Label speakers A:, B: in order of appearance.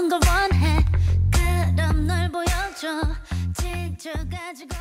A: 나다운 걸 원해. 그럼 널 보여줘. 질주 가지고